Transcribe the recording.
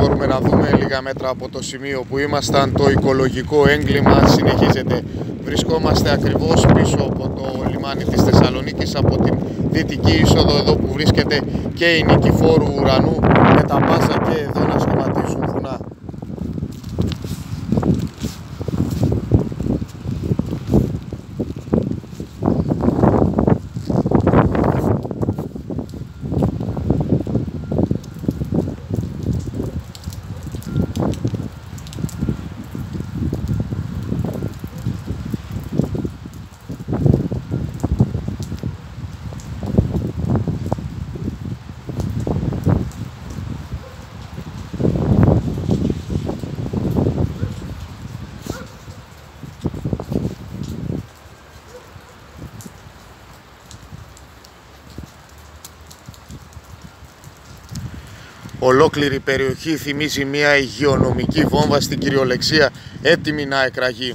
μπορούμε να δούμε λίγα μέτρα από το σημείο που ήμασταν. Το οικολογικό έγκλημα συνεχίζεται. Βρισκόμαστε ακριβώς πίσω από το λιμάνι της Θεσσαλονίκης από την δυτική είσοδο εδώ που βρίσκεται και η Νικηφόρου Ουρανού με τα πάσα και εδώ να σχηματίσουν βουνά. Ολόκληρη περιοχή θυμίζει μια υγειονομική βόμβα στην κυριολεξία έτοιμη να εκραγεί.